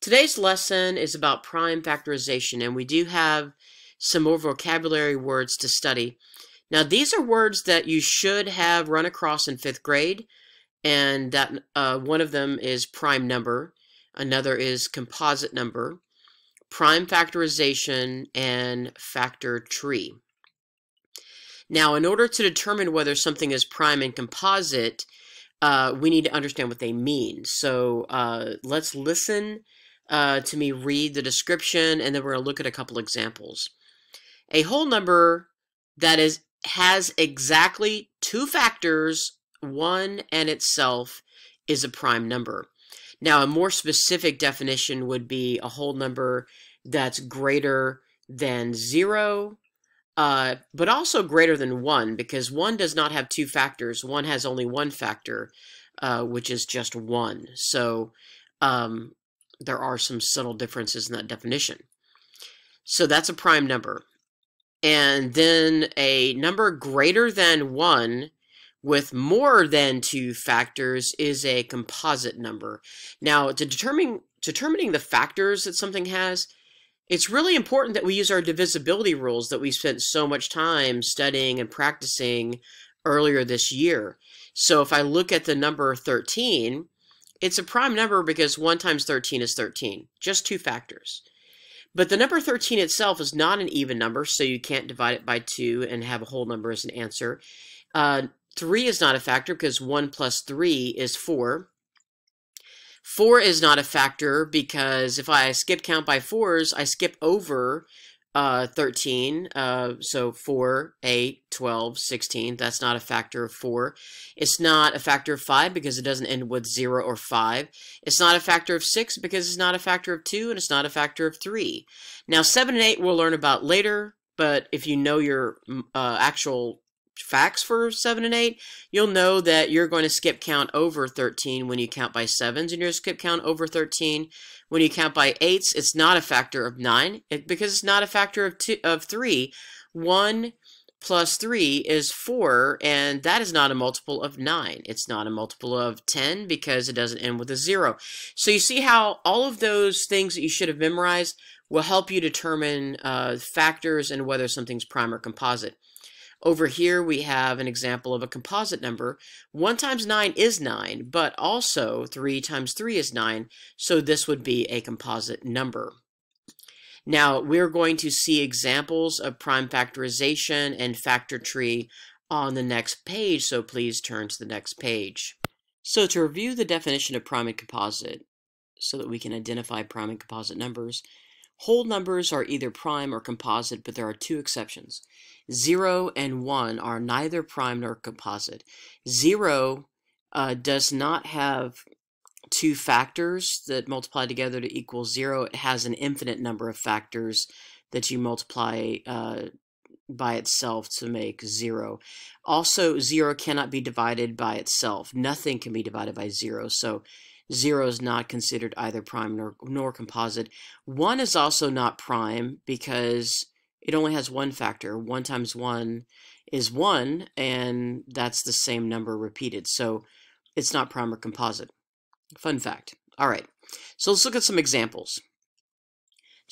Today's lesson is about prime factorization, and we do have some more vocabulary words to study. Now, these are words that you should have run across in fifth grade, and that uh, one of them is prime number, another is composite number, prime factorization, and factor tree. Now, in order to determine whether something is prime and composite, uh, we need to understand what they mean. So uh, let's listen uh, to me read the description, and then we're going to look at a couple examples. A whole number that is has exactly two factors, one and itself, is a prime number. Now, a more specific definition would be a whole number that's greater than zero, uh, but also greater than one, because one does not have two factors. One has only one factor, uh, which is just one. So um, there are some subtle differences in that definition. So that's a prime number. And then a number greater than 1 with more than two factors is a composite number. Now, to determine determining the factors that something has, it's really important that we use our divisibility rules that we spent so much time studying and practicing earlier this year. So if I look at the number 13, it's a prime number because 1 times 13 is 13, just two factors. But the number 13 itself is not an even number, so you can't divide it by 2 and have a whole number as an answer. Uh, 3 is not a factor because 1 plus 3 is 4. 4 is not a factor because if I skip count by 4s, I skip over uh, 13, uh, so 4, 8, 12, 16, that's not a factor of 4. It's not a factor of 5 because it doesn't end with 0 or 5. It's not a factor of 6 because it's not a factor of 2, and it's not a factor of 3. Now, 7 and 8 we'll learn about later, but if you know your uh, actual facts for 7 and 8, you'll know that you're going to skip count over 13 when you count by 7s, and you're going to skip count over 13 when you count by 8s. It's not a factor of 9 it, because it's not a factor of, two, of 3. 1 plus 3 is 4, and that is not a multiple of 9. It's not a multiple of 10 because it doesn't end with a 0. So you see how all of those things that you should have memorized will help you determine uh, factors and whether something's prime or composite. Over here we have an example of a composite number. 1 times 9 is 9, but also 3 times 3 is 9, so this would be a composite number. Now, we're going to see examples of prime factorization and factor tree on the next page, so please turn to the next page. So to review the definition of prime and composite, so that we can identify prime and composite numbers, Whole numbers are either prime or composite, but there are two exceptions. 0 and 1 are neither prime nor composite. 0 uh, does not have two factors that multiply together to equal 0. It has an infinite number of factors that you multiply uh, by itself to make 0. Also, 0 cannot be divided by itself. Nothing can be divided by 0. So 0 is not considered either prime nor, nor composite. 1 is also not prime because it only has one factor. 1 times 1 is 1, and that's the same number repeated. So it's not prime or composite. Fun fact. All right, so let's look at some examples.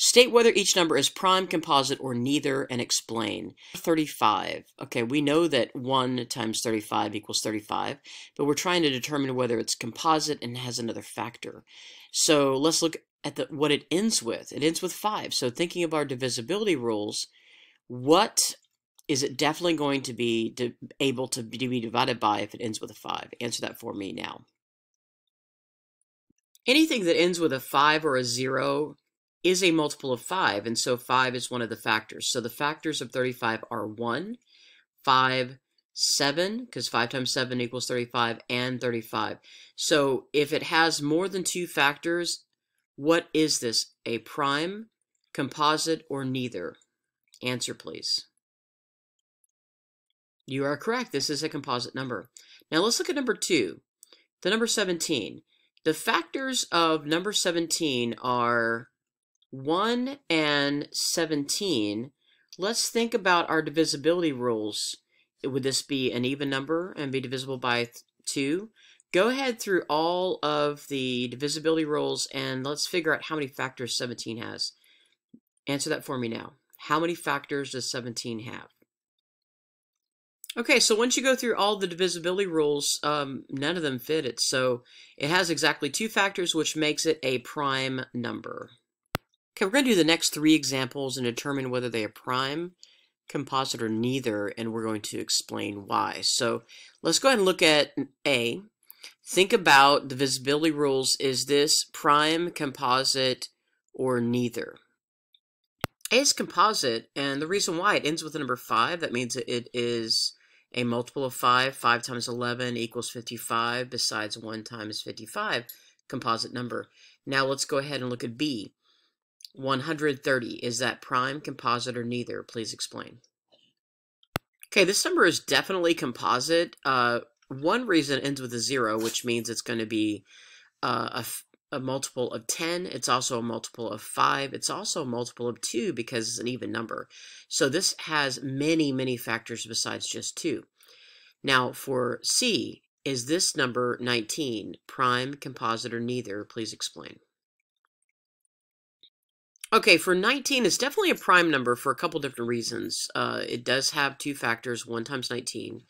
State whether each number is prime, composite, or neither, and explain. 35. Okay, we know that 1 times 35 equals 35, but we're trying to determine whether it's composite and has another factor. So let's look at the, what it ends with. It ends with 5. So thinking of our divisibility rules, what is it definitely going to be able to be divided by if it ends with a 5? Answer that for me now. Anything that ends with a 5 or a 0 is a multiple of 5, and so 5 is one of the factors. So the factors of 35 are 1, 5, 7, because 5 times 7 equals 35, and 35. So if it has more than two factors, what is this? A prime, composite, or neither? Answer, please. You are correct. This is a composite number. Now let's look at number 2, the number 17. The factors of number 17 are 1 and 17, let's think about our divisibility rules. Would this be an even number and be divisible by 2? Go ahead through all of the divisibility rules and let's figure out how many factors 17 has. Answer that for me now. How many factors does 17 have? Okay, so once you go through all the divisibility rules, um, none of them fit it. So it has exactly two factors, which makes it a prime number. Okay, we're going to do the next three examples and determine whether they are prime, composite, or neither, and we're going to explain why. So let's go ahead and look at A. Think about the divisibility rules. Is this prime, composite, or neither? A is composite, and the reason why it ends with the number 5, that means it is a multiple of 5. 5 times 11 equals 55, besides 1 times 55, composite number. Now let's go ahead and look at B. 130, is that prime, composite, or neither? Please explain. Okay, this number is definitely composite. Uh, one reason ends with a 0, which means it's going to be uh, a, a multiple of 10. It's also a multiple of 5. It's also a multiple of 2 because it's an even number. So this has many, many factors besides just 2. Now, for C, is this number 19 prime, composite, or neither? Please explain. Okay, for 19, it's definitely a prime number for a couple different reasons. Uh, it does have two factors, 1 times 19.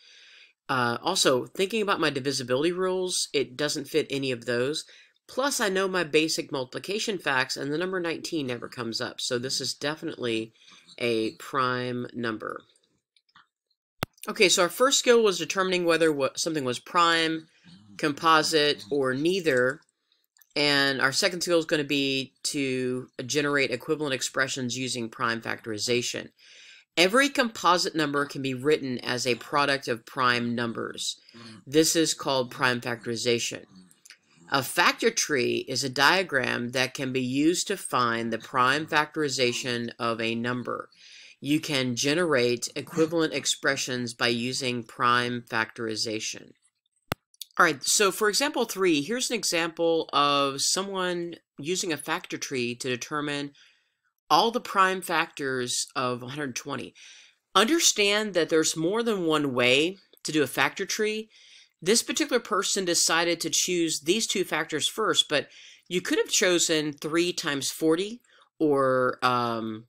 Uh, also, thinking about my divisibility rules, it doesn't fit any of those. Plus, I know my basic multiplication facts, and the number 19 never comes up. So this is definitely a prime number. Okay, so our first skill was determining whether something was prime, composite, or neither. And our second skill is going to be to generate equivalent expressions using prime factorization. Every composite number can be written as a product of prime numbers. This is called prime factorization. A factor tree is a diagram that can be used to find the prime factorization of a number. You can generate equivalent expressions by using prime factorization. All right, so for example three, here's an example of someone using a factor tree to determine all the prime factors of 120. Understand that there's more than one way to do a factor tree. This particular person decided to choose these two factors first, but you could have chosen 3 times 40 or um,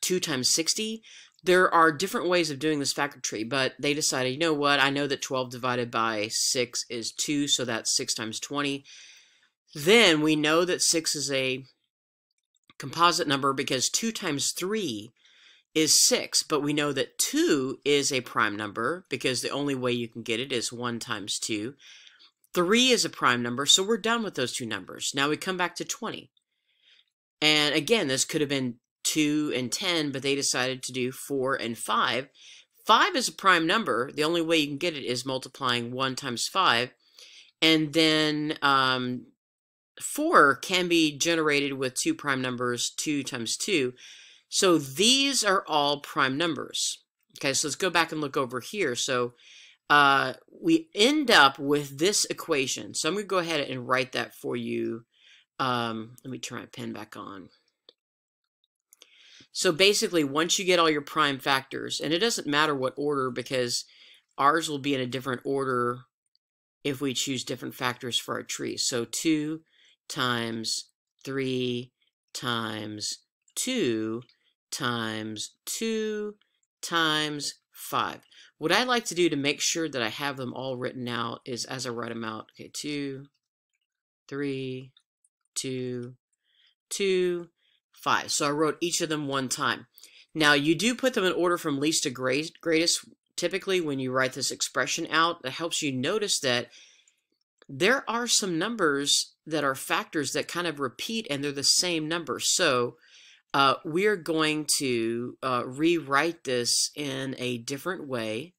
2 times 60 there are different ways of doing this factor tree, but they decided, you know what, I know that 12 divided by 6 is 2, so that's 6 times 20. Then we know that 6 is a composite number because 2 times 3 is 6, but we know that 2 is a prime number because the only way you can get it is 1 times 2. 3 is a prime number, so we're done with those two numbers. Now we come back to 20. And again, this could have been 2 and 10, but they decided to do 4 and 5. 5 is a prime number. The only way you can get it is multiplying 1 times 5. And then um, 4 can be generated with two prime numbers, 2 times 2. So these are all prime numbers. Okay, so let's go back and look over here. So uh, we end up with this equation. So I'm going to go ahead and write that for you. Um, let me turn my pen back on. So basically, once you get all your prime factors, and it doesn't matter what order because ours will be in a different order if we choose different factors for our tree. So 2 times 3 times 2 times 2 times 5. What I like to do to make sure that I have them all written out is as I write them out, okay, 2, 3, 2, 2, five. So I wrote each of them one time. Now, you do put them in order from least to greatest. Typically, when you write this expression out, it helps you notice that there are some numbers that are factors that kind of repeat and they're the same number. So uh, we're going to uh, rewrite this in a different way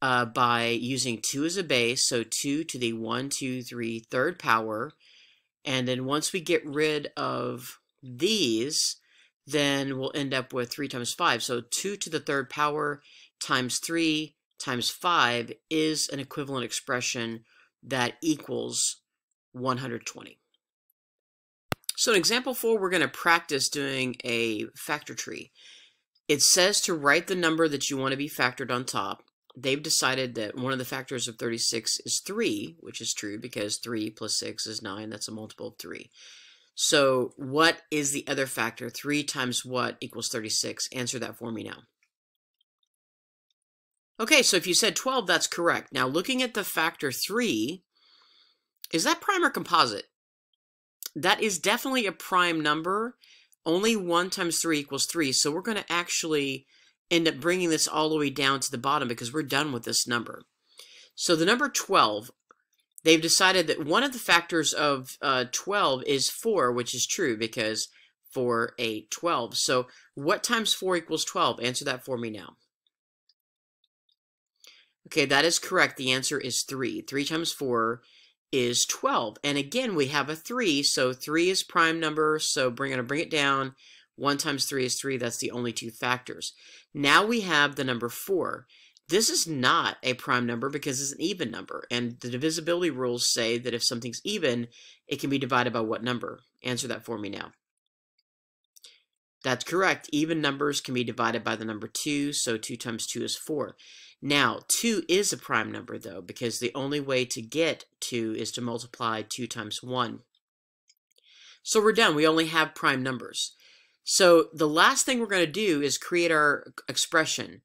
uh, by using 2 as a base. So 2 to the 1, 2, 3, third power. And then once we get rid of these, then we'll end up with 3 times 5. So 2 to the third power times 3 times 5 is an equivalent expression that equals 120. So in example 4, we're going to practice doing a factor tree. It says to write the number that you want to be factored on top. they've decided that one of the factors of 36 is 3, which is true because 3 plus 6 is 9. That's a multiple of 3. So what is the other factor? 3 times what equals 36? Answer that for me now. Okay, so if you said 12, that's correct. Now looking at the factor 3, is that prime or composite? That is definitely a prime number. Only 1 times 3 equals 3, so we're going to actually end up bringing this all the way down to the bottom because we're done with this number. So the number 12, they've decided that one of the factors of uh, 12 is 4, which is true because 4, 8, 12. So what times 4 equals 12? Answer that for me now. Okay, that is correct. The answer is 3. 3 times 4 is 12. And again, we have a 3, so 3 is prime number, so we're going to bring it down. 1 times 3 is 3. That's the only two factors. Now we have the number 4. This is not a prime number because it's an even number, and the divisibility rules say that if something's even, it can be divided by what number? Answer that for me now. That's correct. Even numbers can be divided by the number 2, so 2 times 2 is 4. Now, 2 is a prime number, though, because the only way to get 2 is to multiply 2 times 1. So we're done. We only have prime numbers. So the last thing we're going to do is create our expression.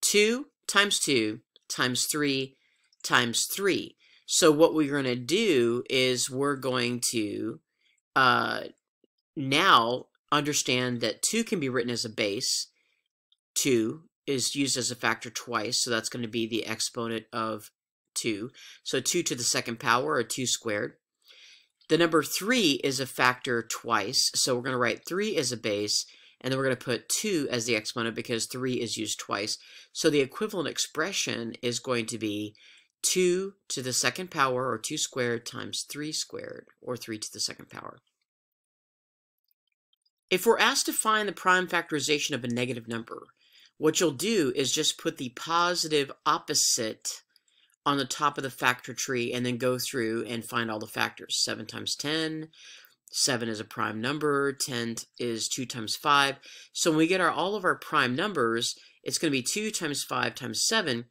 2 times 2 times 3 times 3. So what we're going to do is we're going to uh, now understand that 2 can be written as a base. 2 is used as a factor twice, so that's going to be the exponent of 2. So 2 to the second power, or 2 squared. The number 3 is a factor twice, so we're going to write 3 as a base, and then we're going to put 2 as the exponent because 3 is used twice. So the equivalent expression is going to be 2 to the second power, or 2 squared, times 3 squared, or 3 to the second power. If we're asked to find the prime factorization of a negative number, what you'll do is just put the positive opposite on the top of the factor tree and then go through and find all the factors. 7 times 10, 7 is a prime number, 10 is 2 times 5. So when we get our all of our prime numbers, it's going to be 2 times 5 times 7.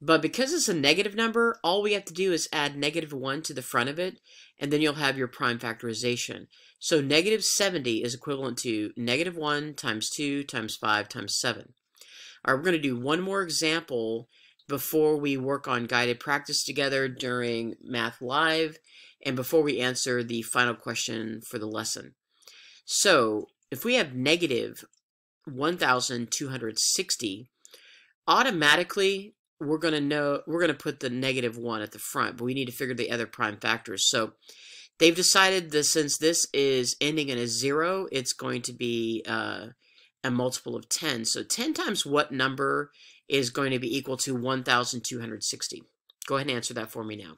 But because it's a negative number, all we have to do is add negative 1 to the front of it, and then you'll have your prime factorization. So negative 70 is equivalent to negative 1 times 2 times 5 times 7. All right, we're going to do one more example before we work on guided practice together during Math Live and before we answer the final question for the lesson. So if we have negative 1,260, automatically we're going to know, we're going to put the negative 1 at the front, but we need to figure the other prime factors. So they've decided that since this is ending in a 0, it's going to be uh, a multiple of 10. So 10 times what number is going to be equal to 1,260? Go ahead and answer that for me now.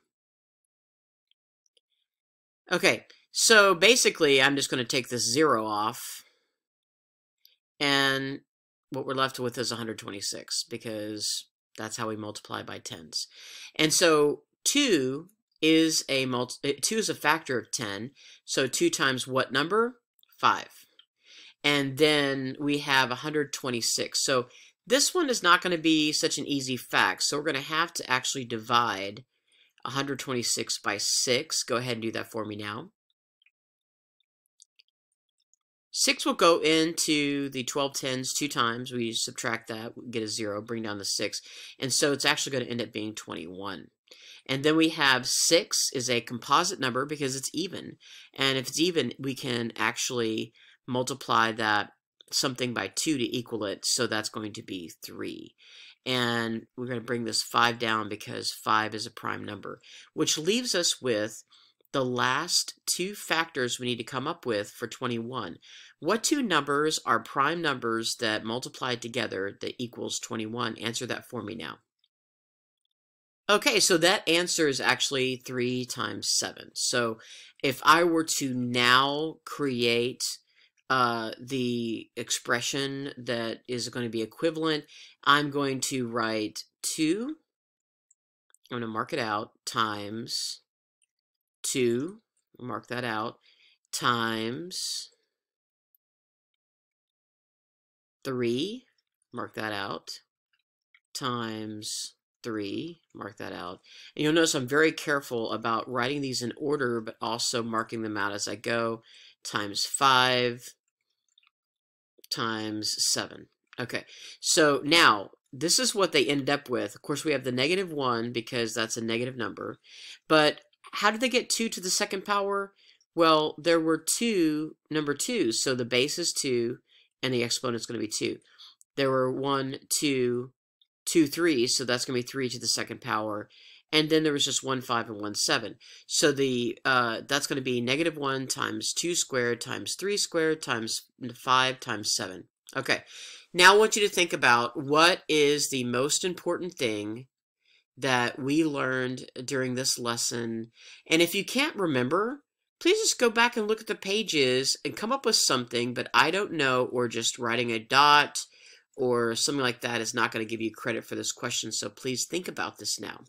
Okay, so basically I'm just going to take this 0 off, and what we're left with is 126, because that's how we multiply by tens. And so 2 is a multi eh, 2 is a factor of 10, so 2 times what number? 5 and then we have 126. So this one is not going to be such an easy fact, so we're going to have to actually divide 126 by 6. Go ahead and do that for me now. 6 will go into the 12 tens two times. We subtract that, get a 0, bring down the 6. And so it's actually going to end up being 21. And then we have 6 is a composite number because it's even. And if it's even, we can actually multiply that something by 2 to equal it, so that's going to be 3. And we're going to bring this 5 down because 5 is a prime number, which leaves us with the last two factors we need to come up with for 21. What two numbers are prime numbers that multiplied together that equals 21? Answer that for me now. Okay, so that answer is actually 3 times 7. So if I were to now create uh, the expression that is going to be equivalent, I'm going to write 2, I'm going to mark it out, times 2, mark that out, times 3, mark that out, times 3. Mark that out. And you'll notice I'm very careful about writing these in order, but also marking them out as I go. Times 5 times 7. Okay, so now this is what they end up with. Of course, we have the negative 1 because that's a negative number. But how did they get 2 to the second power? Well, there were two, number 2, so the base is 2, and the exponent is going to be 2. There were 1, 2, 2 3s, so that's going to be 3 to the second power. And then there was just 1 5 and 1 7. So the uh, that's going to be negative 1 times 2 squared times 3 squared times 5 times 7. Okay, now I want you to think about what is the most important thing that we learned during this lesson. And if you can't remember, please just go back and look at the pages and come up with something, but I don't know, or just writing a dot or something like that is not going to give you credit for this question. So please think about this now.